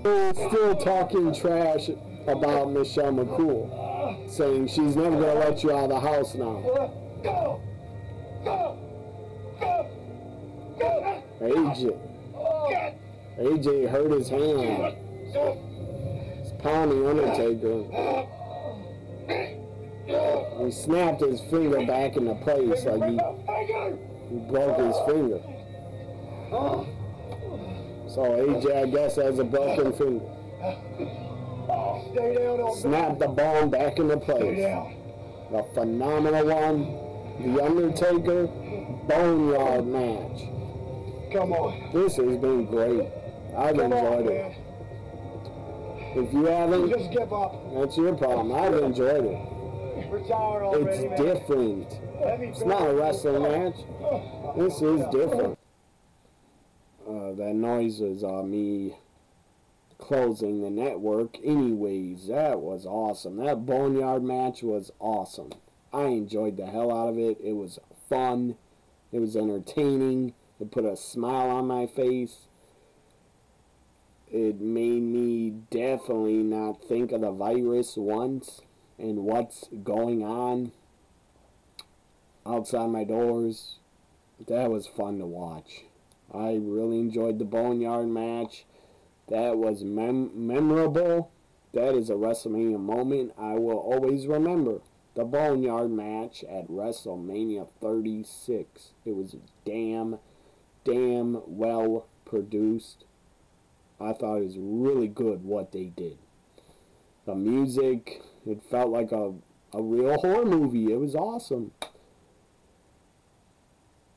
Still talking trash about Michelle McCool, saying she's never going to let you out of the house now. AJ. AJ hurt his hand. He's pounding Undertaker. He snapped his finger back into place like he, he broke his finger. So AJ, I guess, has a broken finger. Stay down on Snap the bone back into place. The phenomenal one. The Undertaker Boneyard match. Come on. This has been great. I've Come on, enjoyed it. man. If you haven't, Just give up. that's your problem. I've enjoyed it. Already, It's man. different. It's not a wrestling match. This is different. Uh, that noise is uh, me closing the network. Anyways, that was awesome. That Boneyard match was awesome. I enjoyed the hell out of it. It was fun. It was entertaining. It put a smile on my face. It made me definitely not think of the virus once and what's going on outside my doors. That was fun to watch. I really enjoyed the Boneyard match. That was mem- memorable. That is a WrestleMania moment I will always remember. The Boneyard match at WrestleMania 36. It was damn, damn well produced. I thought it was really good what they did. The music, it felt like a, a real horror movie. It was awesome.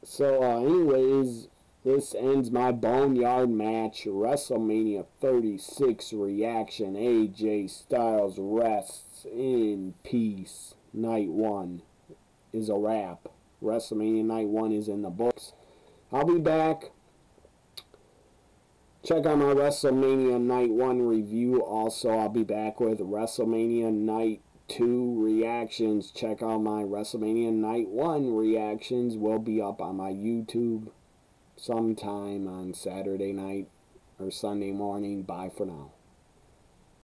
So, uh, anyways, this ends my Boneyard match. WrestleMania 36 reaction. AJ Styles rests in peace. Night 1 is a wrap. WrestleMania Night 1 is in the books. I'll be back. Check out my WrestleMania Night 1 review. Also, I'll be back with WrestleMania Night 2 reactions. Check out my WrestleMania Night 1 reactions. Will be up on my YouTube sometime on Saturday night or Sunday morning. Bye for now.